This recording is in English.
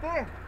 går